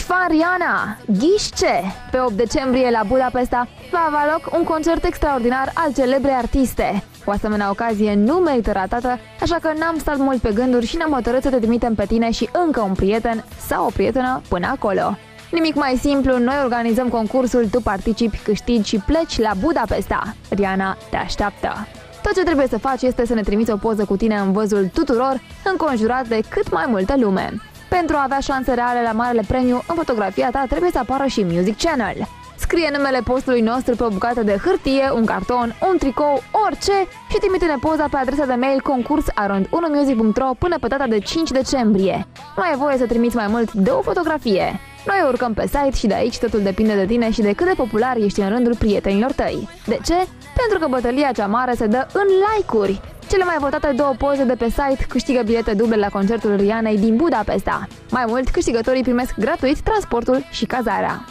fan Rihanna! Ghiși ce? Pe 8 decembrie la Budapesta va avea loc un concert extraordinar al celebrei artiste. O asemenea ocazie nu merită ratată, așa că n-am stat mult pe gânduri și ne-am hotărât să te trimitem pe tine și încă un prieten sau o prietenă până acolo. Nimic mai simplu, noi organizăm concursul, tu participi, câștigi și pleci la Budapesta. Riana te așteaptă! Tot ce trebuie să faci este să ne trimiți o poză cu tine în văzul tuturor, înconjurat de cât mai multă lume. Pentru a avea șanse reale la marele premiu, în fotografia ta trebuie să apară și Music Channel. Scrie numele postului nostru pe o bucată de hârtie, un carton, un tricou, orice și trimite-ne poza pe adresa de mail concurs arond1music.ro până pe data de 5 decembrie. Nu ai voie să trimiți mai mult de o fotografie. Noi urcăm pe site și de aici totul depinde de tine și de cât de popular ești în rândul prietenilor tăi. De ce? Pentru că bătălia cea mare se dă în like-uri. Cele mai votate două poze de pe site câștigă bilete duble la concertul Rianei din Budapesta. Mai mult, câștigătorii primesc gratuit transportul și cazarea.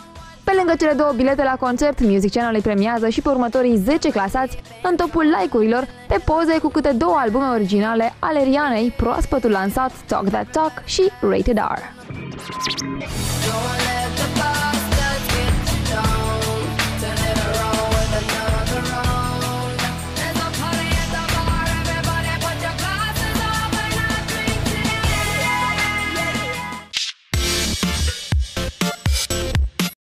Pe lângă cele două bilete la concert, Music Channel îi premiază și pe următorii 10 clasați în topul like-urilor pe poze cu câte două albume originale ale Rianei, proaspătul lansat Talk That Talk și Rated R. Don't let the